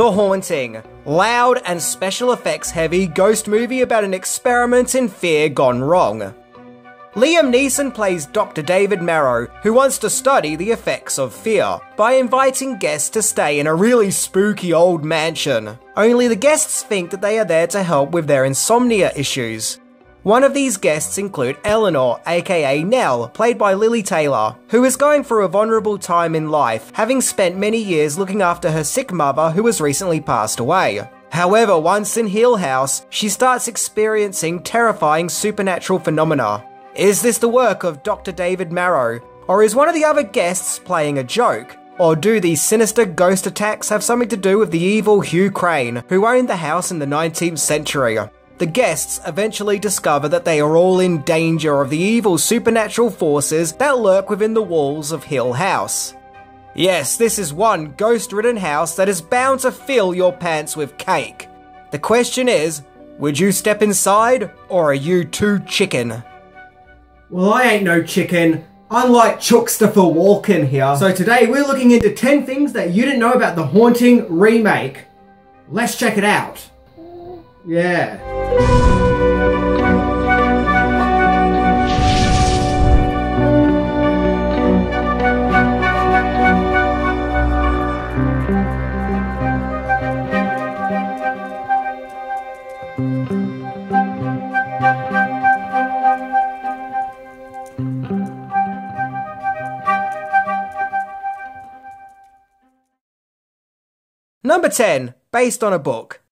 The Haunting. Loud and special effects heavy ghost movie about an experiment in fear gone wrong. Liam Neeson plays Dr. David Marrow, who wants to study the effects of fear by inviting guests to stay in a really spooky old mansion. Only the guests think that they are there to help with their insomnia issues. One of these guests include Eleanor, aka Nell, played by Lili Taylor, who is going through a vulnerable time in life, having spent many years looking after her sick mother who has recently passed away. However, once in Hill House, she starts experiencing terrifying supernatural phenomena. Is this the work of Dr. David Marrow, or is one of the other guests playing a joke? Or do these sinister ghost attacks have something to do with the evil Hugh Crane, who owned the house in the 19th century? The guests eventually discover that they are all in danger of the evil supernatural forces that lurk within the walls of Hill House. Yes, this is one ghost ridden house that is bound to fill your pants with cake. The question is would you step inside, or are you too chicken? Well, I ain't no chicken. Unlike Chuckstopher Walken here. So today we're looking into 10 things that you didn't know about the Haunting remake. Let's check it out. Yeah. Number 10, based on a book.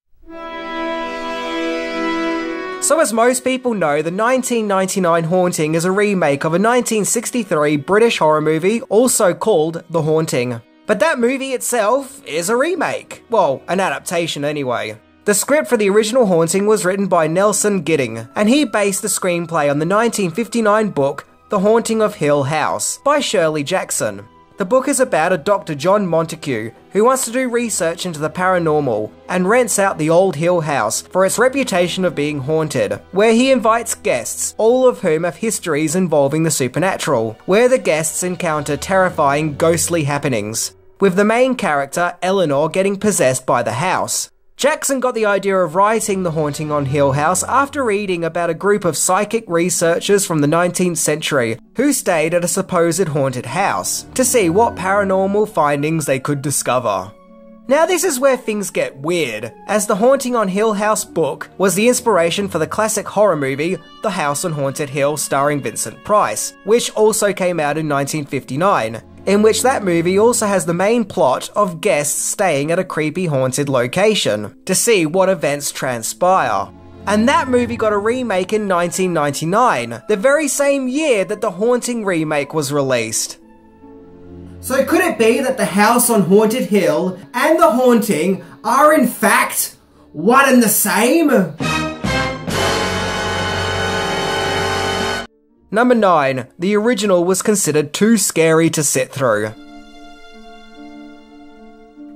So, as most people know, the 1999 Haunting is a remake of a 1963 British horror movie, also called The Haunting. But that movie itself is a remake. Well, an adaptation anyway. The script for the original Haunting was written by Nelson Gidding, and he based the screenplay on the 1959 book The Haunting of Hill House by Shirley Jackson. The book is about a Dr. John Montague who wants to do research into the paranormal and rents out the old Hill House for its reputation of being haunted, where he invites guests, all of whom have histories involving the supernatural, where the guests encounter terrifying ghostly happenings, with the main character, Eleanor, getting possessed by the house. Jackson got the idea of writing The Haunting on Hill House after reading about a group of psychic researchers from the 19th century who stayed at a supposed haunted house to see what paranormal findings they could discover. Now, this is where things get weird, as the Haunting on Hill House book was the inspiration for the classic horror movie The House on Haunted Hill starring Vincent Price, which also came out in 1959 in which that movie also has the main plot of guests staying at a creepy haunted location to see what events transpire. And that movie got a remake in 1999, the very same year that the Haunting remake was released. So could it be that the house on Haunted Hill and the haunting are in fact one and the same? Number 9. The original was considered too scary to sit through.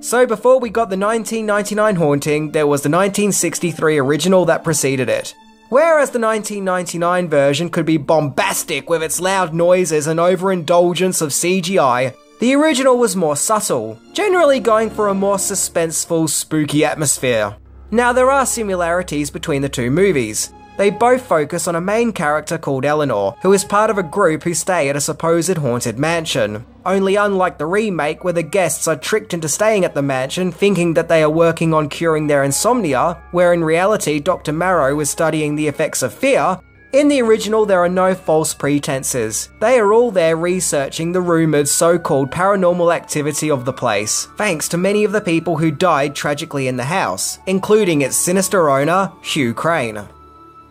So before we got the 1999 Haunting, there was the 1963 original that preceded it. Whereas the 1999 version could be bombastic with its loud noises and overindulgence of CGI, the original was more subtle, generally going for a more suspenseful, spooky atmosphere. Now, there are similarities between the two movies. They both focus on a main character called Eleanor, who is part of a group who stay at a supposed haunted mansion. Only unlike the remake, where the guests are tricked into staying at the mansion thinking that they are working on curing their insomnia, where in reality Dr. Marrow is studying the effects of fear, in the original, there are no false pretenses. They are all there researching the rumoured so called paranormal activity of the place, thanks to many of the people who died tragically in the house, including its sinister owner, Hugh Crane.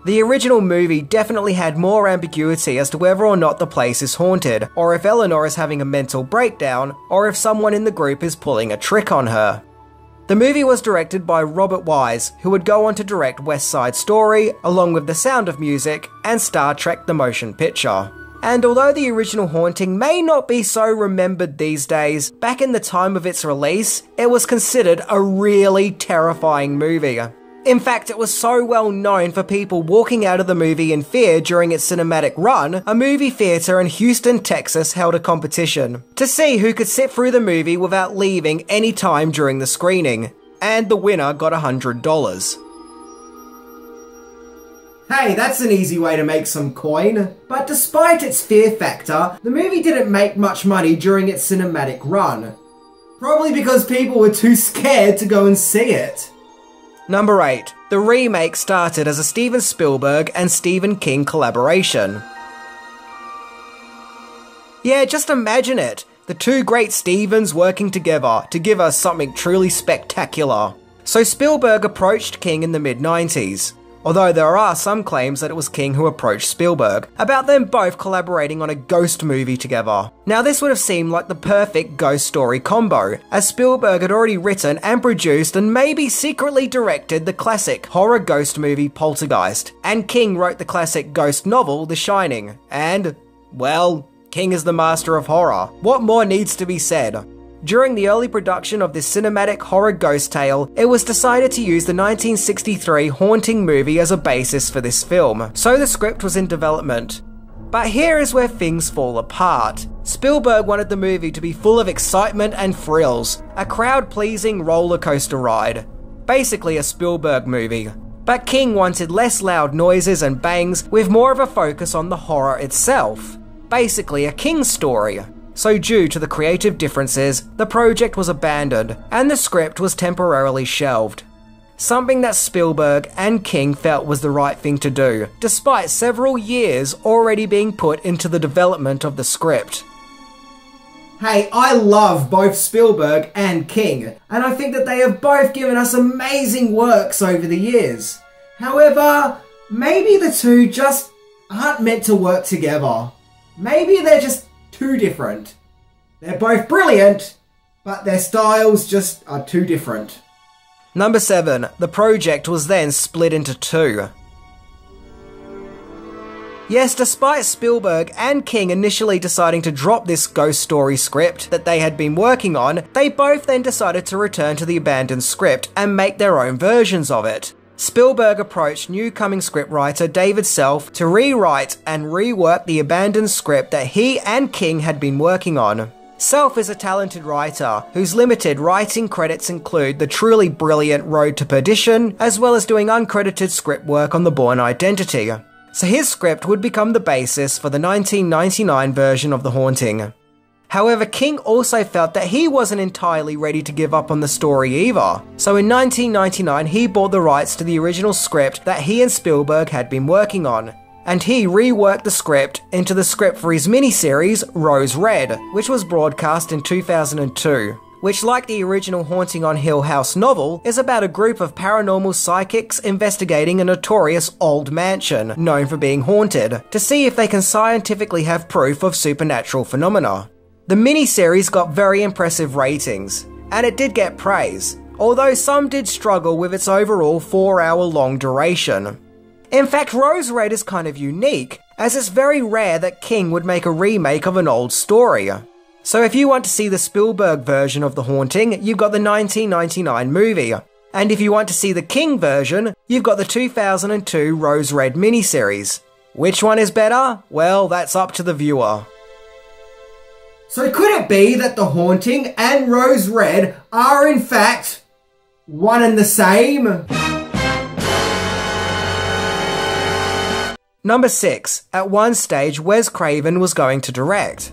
The original movie definitely had more ambiguity as to whether or not the place is haunted, or if Eleanor is having a mental breakdown, or if someone in the group is pulling a trick on her. The movie was directed by Robert Wise, who would go on to direct West Side Story, along with The Sound of Music, and Star Trek The Motion Picture. And although the original Haunting may not be so remembered these days, back in the time of its release, it was considered a really terrifying movie. In fact, it was so well known for people walking out of the movie in fear during its cinematic run, a movie theatre in Houston, Texas held a competition to see who could sit through the movie without leaving any time during the screening. and the winner got $100. Hey, that's an easy way to make some coin. But despite its fear factor, the movie didn't make much money during its cinematic run. Probably because people were too scared to go and see it. Number 8. The remake started as a Steven Spielberg and Stephen King collaboration. Yeah, just imagine it. The two great Stevens working together to give us something truly spectacular. So Spielberg approached King in the mid 90s although there are some claims that it was King who approached Spielberg, about them both collaborating on a ghost movie together. Now, this would have seemed like the perfect ghost story combo, as Spielberg had already written and produced and maybe secretly directed the classic horror ghost movie Poltergeist, and King wrote the classic ghost novel The Shining, and, well, King is the master of horror. What more needs to be said? During the early production of this cinematic horror ghost tale, it was decided to use the 1963 Haunting movie as a basis for this film, so the script was in development. But here is where things fall apart. Spielberg wanted the movie to be full of excitement and thrills, a crowd pleasing roller coaster ride. Basically, a Spielberg movie. But King wanted less loud noises and bangs with more of a focus on the horror itself. Basically, a King story. So, due to the creative differences, the project was abandoned and the script was temporarily shelved. Something that Spielberg and King felt was the right thing to do, despite several years already being put into the development of the script. Hey, I love both Spielberg and King, and I think that they have both given us amazing works over the years. However, maybe the two just aren't meant to work together. Maybe they're just too different. They're both brilliant, but their styles just are too different. Number 7. The project was then split into two. Yes, despite Spielberg and King initially deciding to drop this ghost story script that they had been working on, they both then decided to return to the abandoned script and make their own versions of it. Spielberg approached new coming scriptwriter David Self to rewrite and rework the abandoned script that he and King had been working on. Self is a talented writer whose limited writing credits include the truly brilliant Road to Perdition, as well as doing uncredited script work on The Bourne Identity. So his script would become the basis for the 1999 version of The Haunting. However, King also felt that he wasn't entirely ready to give up on the story either. So in 1999, he bought the rights to the original script that he and Spielberg had been working on. And he reworked the script into the script for his miniseries, Rose Red, which was broadcast in 2002 which, like the original Haunting on Hill House novel, is about a group of paranormal psychics investigating a notorious old mansion known for being haunted to see if they can scientifically have proof of supernatural phenomena. The miniseries got very impressive ratings, and it did get praise, although some did struggle with its overall 4 hour long duration. In fact, Rose Red is kind of unique, as it's very rare that King would make a remake of an old story. So if you want to see the Spielberg version of The Haunting, you've got the 1999 movie. And if you want to see the King version, you've got the 2002 Rose Red miniseries. Which one is better? Well, that's up to the viewer. So could it be that The Haunting and Rose Red are in fact one and the same? Number 6. At one stage, Wes Craven was going to direct.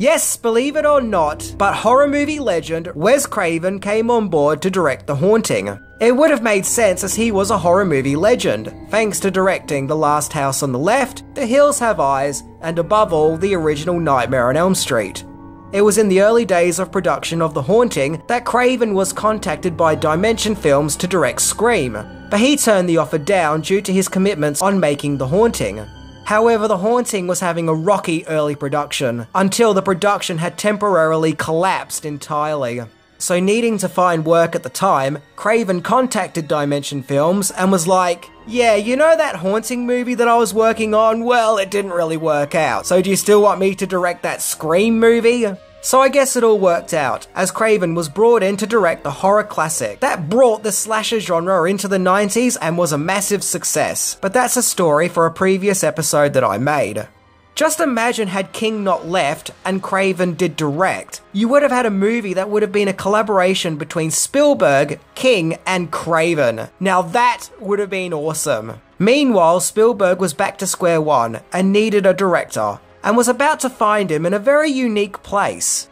Yes, believe it or not, but horror movie legend Wes Craven came on board to direct The Haunting. It would have made sense as he was a horror movie legend, thanks to directing The Last House on the Left, The Hills Have Eyes, and above all, the original Nightmare on Elm Street. It was in the early days of production of The Haunting that Craven was contacted by Dimension Films to direct Scream, but he turned the offer down due to his commitments on making The Haunting. However, The Haunting was having a rocky early production, until the production had temporarily collapsed entirely. So, needing to find work at the time, Craven contacted Dimension Films and was like, Yeah, you know that Haunting movie that I was working on? Well, it didn't really work out. So, do you still want me to direct that Scream movie? So I guess it all worked out, as Craven was brought in to direct the horror classic that brought the slasher genre into the 90s and was a massive success. But that's a story for a previous episode that I made. Just imagine had King not left and Craven did direct. You would have had a movie that would have been a collaboration between Spielberg, King, and Craven. Now that would have been awesome. Meanwhile, Spielberg was back to square one and needed a director, and was about to find him in a very unique place.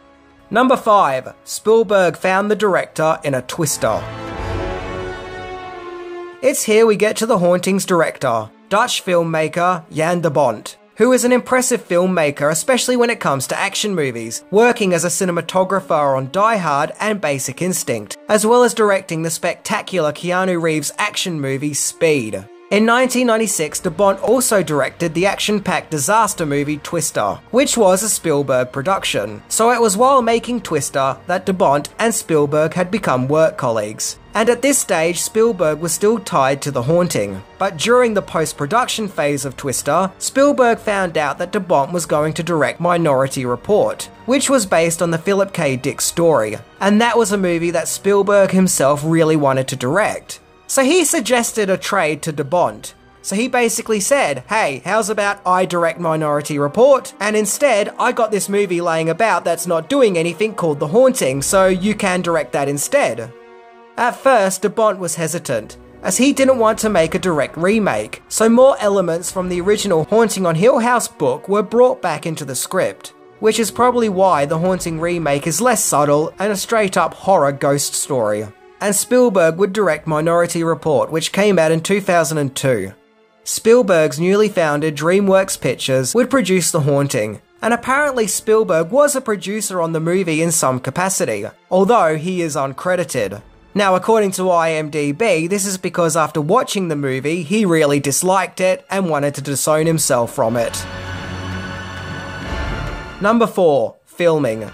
Number 5. Spielberg found the director in a twister. It's here we get to the Hauntings director, Dutch filmmaker Jan de Bont who is an impressive filmmaker, especially when it comes to action movies, working as a cinematographer on Die Hard and Basic Instinct, as well as directing the spectacular Keanu Reeves action movie Speed. In 1996, de Bont also directed the action-packed disaster movie Twister, which was a Spielberg production. So it was while making Twister that de Bont and Spielberg had become work colleagues. And at this stage, Spielberg was still tied to The Haunting. But during the post-production phase of Twister, Spielberg found out that de Bont was going to direct Minority Report, which was based on the Philip K. Dick story. And that was a movie that Spielberg himself really wanted to direct. So he suggested a trade to de Bont. So he basically said, hey, how's about I direct Minority Report, and instead I got this movie laying about that's not doing anything called The Haunting, so you can direct that instead. At first, de Bont was hesitant, as he didn't want to make a direct remake, so more elements from the original Haunting on Hill House book were brought back into the script, which is probably why the Haunting remake is less subtle and a straight up horror ghost story and Spielberg would direct Minority Report, which came out in 2002. Spielberg's newly founded DreamWorks Pictures would produce The Haunting, and apparently Spielberg was a producer on the movie in some capacity, although he is uncredited. Now, according to IMDb, this is because after watching the movie, he really disliked it and wanted to disown himself from it. Number 4 Filming.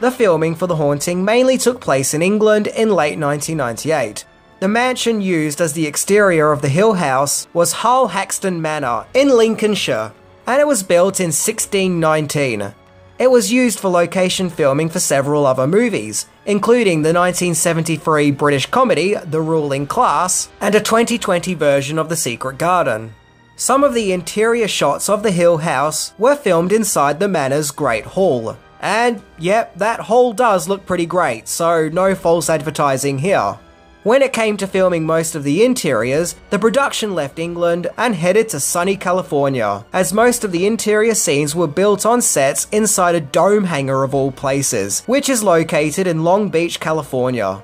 The filming for The Haunting mainly took place in England in late 1998. The mansion used as the exterior of the Hill House was Harlaxton Manor in Lincolnshire, and it was built in 1619. It was used for location filming for several other movies, including the 1973 British comedy The Ruling Class and a 2020 version of The Secret Garden. Some of the interior shots of the Hill House were filmed inside the manor's Great Hall. And yep, that hall does look pretty great, so no false advertising here. When it came to filming most of the interiors, the production left England and headed to sunny California, as most of the interior scenes were built on sets inside a dome hangar of all places, which is located in Long Beach, California.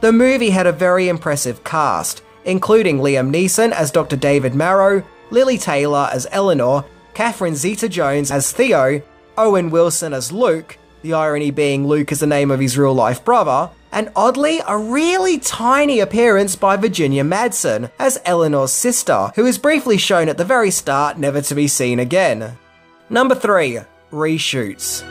The movie had a very impressive cast, including Liam Neeson as Dr. David Marrow, Lili Taylor as Eleanor, Catherine Zeta Jones as Theo, Owen Wilson as Luke, the irony being Luke is the name of his real life brother, and oddly, a really tiny appearance by Virginia Madsen as Eleanor's sister, who is briefly shown at the very start, never to be seen again. Number 3 Reshoots.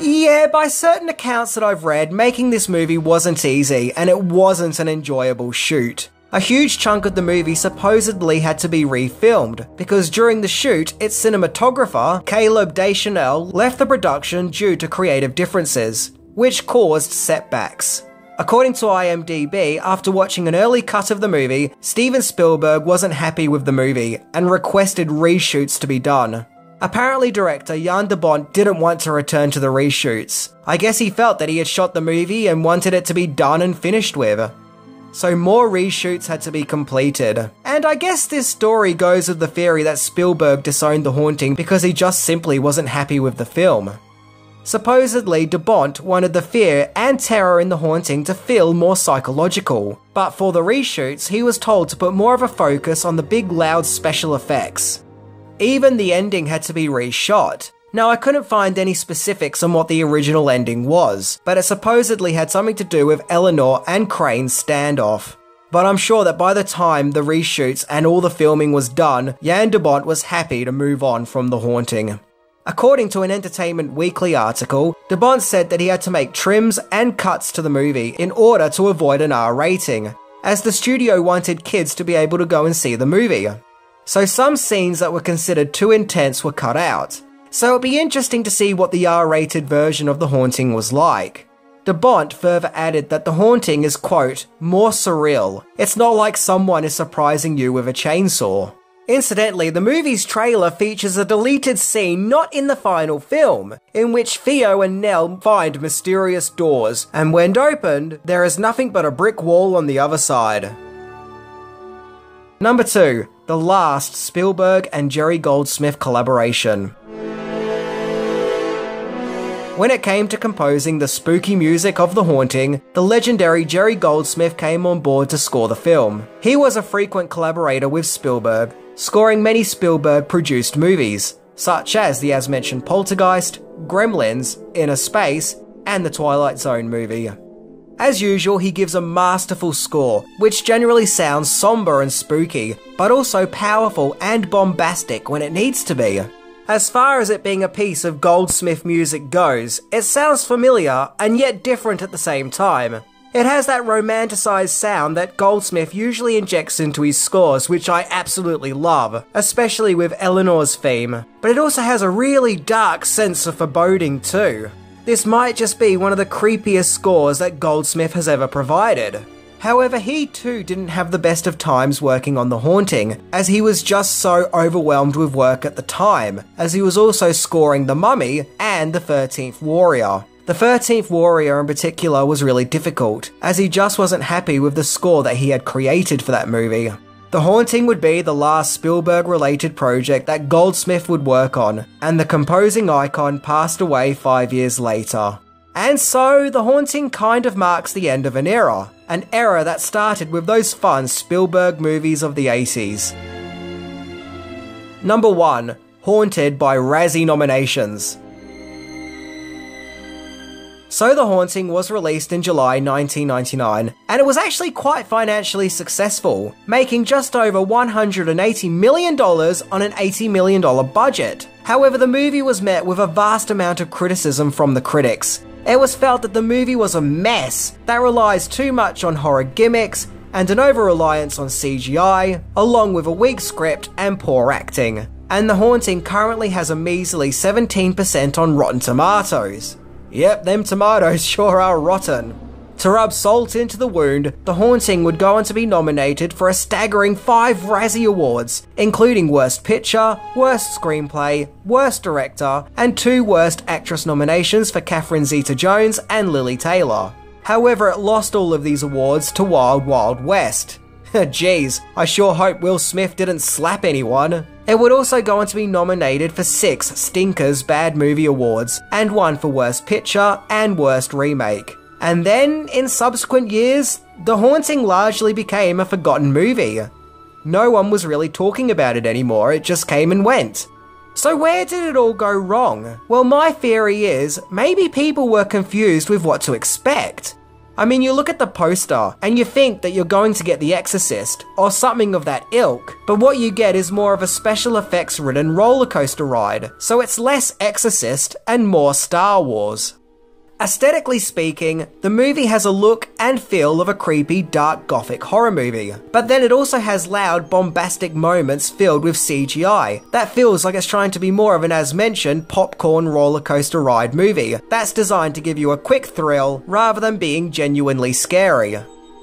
Yeah, by certain accounts that I've read, making this movie wasn't easy and it wasn't an enjoyable shoot. A huge chunk of the movie supposedly had to be refilmed, because during the shoot, its cinematographer, Caleb Deschanel, left the production due to creative differences, which caused setbacks. According to IMDb, after watching an early cut of the movie, Steven Spielberg wasn't happy with the movie and requested reshoots to be done. Apparently, director Jan de Bont didn't want to return to the reshoots. I guess he felt that he had shot the movie and wanted it to be done and finished with so more reshoots had to be completed. And I guess this story goes with the theory that Spielberg disowned The Haunting because he just simply wasn't happy with the film. Supposedly, de Bont wanted the fear and terror in The Haunting to feel more psychological, but for the reshoots, he was told to put more of a focus on the big loud special effects. Even the ending had to be reshot, now, I couldn't find any specifics on what the original ending was, but it supposedly had something to do with Eleanor and Crane's standoff. But I'm sure that by the time the reshoots and all the filming was done, Jan de Bont was happy to move on from The Haunting. According to an Entertainment Weekly article, de Bont said that he had to make trims and cuts to the movie in order to avoid an R rating, as the studio wanted kids to be able to go and see the movie. So some scenes that were considered too intense were cut out, so it'll be interesting to see what the R rated version of The Haunting was like. De Bont further added that the haunting is, quote, more surreal. It's not like someone is surprising you with a chainsaw. Incidentally, the movie's trailer features a deleted scene not in the final film, in which Theo and Nell find mysterious doors, and when opened, there is nothing but a brick wall on the other side. Number 2. The last Spielberg and Jerry Goldsmith collaboration. When it came to composing the spooky music of The Haunting, the legendary Jerry Goldsmith came on board to score the film. He was a frequent collaborator with Spielberg, scoring many Spielberg produced movies, such as the as mentioned Poltergeist, Gremlins, Inner Space, and the Twilight Zone movie. As usual, he gives a masterful score, which generally sounds somber and spooky, but also powerful and bombastic when it needs to be. As far as it being a piece of Goldsmith music goes, it sounds familiar and yet different at the same time. It has that romanticized sound that Goldsmith usually injects into his scores, which I absolutely love, especially with Eleanor's theme. But it also has a really dark sense of foreboding too. This might just be one of the creepiest scores that Goldsmith has ever provided. However, he too didn't have the best of times working on The Haunting, as he was just so overwhelmed with work at the time, as he was also scoring The Mummy and The 13th Warrior. The 13th Warrior in particular was really difficult, as he just wasn't happy with the score that he had created for that movie. The Haunting would be the last Spielberg related project that Goldsmith would work on, and the composing icon passed away five years later. And so, The Haunting kind of marks the end of an era, an era that started with those fun Spielberg movies of the 80s. Number 1 Haunted by Razzie nominations. So The Haunting was released in July 1999, and it was actually quite financially successful, making just over $180 million on an $80 million budget. However, the movie was met with a vast amount of criticism from the critics, it was felt that the movie was a mess that relies too much on horror gimmicks and an over reliance on CGI, along with a weak script and poor acting. And The Haunting currently has a measly 17% on Rotten Tomatoes. Yep, them tomatoes sure are rotten. To rub salt into the wound, The Haunting would go on to be nominated for a staggering five Razzie Awards, including Worst Picture, Worst Screenplay, Worst Director, and two Worst Actress nominations for Catherine Zeta Jones and Lili Taylor. However, it lost all of these awards to Wild Wild West. Jeez, I sure hope Will Smith didn't slap anyone. It would also go on to be nominated for six Stinkers Bad Movie Awards, and one for Worst Picture and Worst Remake. And then, in subsequent years, The Haunting largely became a forgotten movie. No one was really talking about it anymore, it just came and went. So, where did it all go wrong? Well, my theory is maybe people were confused with what to expect. I mean, you look at the poster and you think that you're going to get The Exorcist or something of that ilk, but what you get is more of a special effects ridden roller coaster ride, so it's less Exorcist and more Star Wars. Aesthetically speaking, the movie has a look and feel of a creepy, dark gothic horror movie, but then it also has loud, bombastic moments filled with CGI that feels like it's trying to be more of an as mentioned popcorn roller coaster ride movie that's designed to give you a quick thrill rather than being genuinely scary.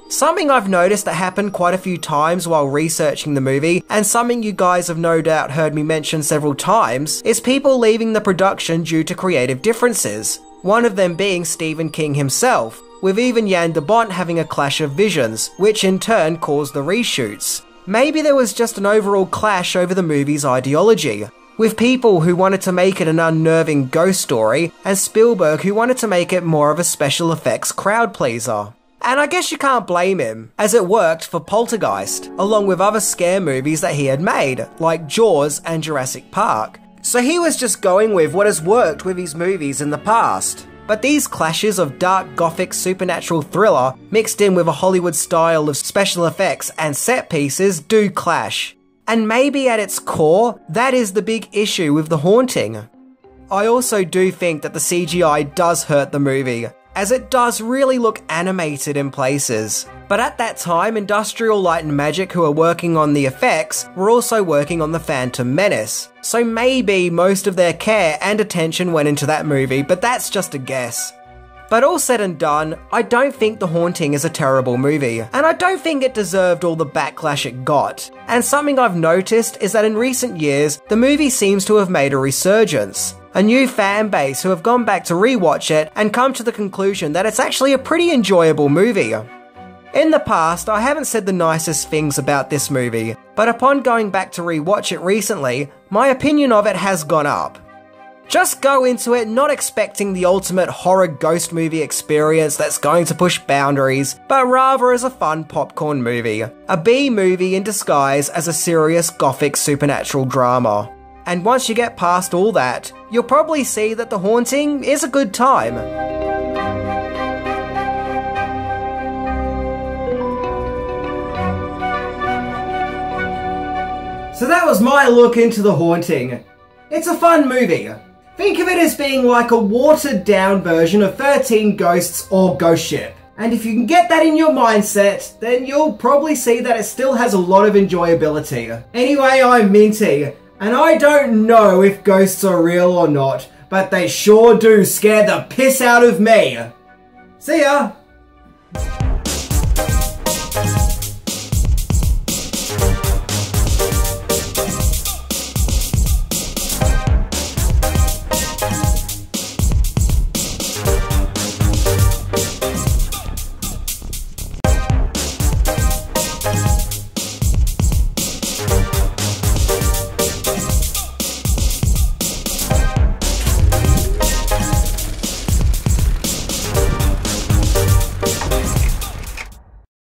Something I've noticed that happened quite a few times while researching the movie, and something you guys have no doubt heard me mention several times, is people leaving the production due to creative differences one of them being Stephen King himself, with even Jan de Bont having a clash of visions, which in turn caused the reshoots. Maybe there was just an overall clash over the movie's ideology, with people who wanted to make it an unnerving ghost story, and Spielberg who wanted to make it more of a special effects crowd pleaser. And I guess you can't blame him, as it worked for Poltergeist, along with other scare movies that he had made, like Jaws and Jurassic Park. So he was just going with what has worked with his movies in the past. But these clashes of dark gothic supernatural thriller mixed in with a Hollywood style of special effects and set pieces do clash. And maybe at its core, that is the big issue with The Haunting. I also do think that the CGI does hurt the movie, as it does really look animated in places. But at that time, Industrial Light and Magic, who are working on the effects, were also working on The Phantom Menace. So maybe most of their care and attention went into that movie, but that's just a guess. But all said and done, I don't think The Haunting is a terrible movie, and I don't think it deserved all the backlash it got. And something I've noticed is that in recent years, the movie seems to have made a resurgence. A new fan base who have gone back to rewatch it and come to the conclusion that it's actually a pretty enjoyable movie. In the past, I haven't said the nicest things about this movie, but upon going back to rewatch it recently, my opinion of it has gone up. Just go into it not expecting the ultimate horror ghost movie experience that's going to push boundaries, but rather as a fun popcorn movie. A B movie in disguise as a serious gothic supernatural drama. And once you get past all that, you'll probably see that The Haunting is a good time. So that was my look into The Haunting. It's a fun movie. Think of it as being like a watered down version of 13 Ghosts or Ghost Ship. And if you can get that in your mindset, then you'll probably see that it still has a lot of enjoyability. Anyway, I'm Minty, and I don't know if ghosts are real or not, but they sure do scare the piss out of me. See ya!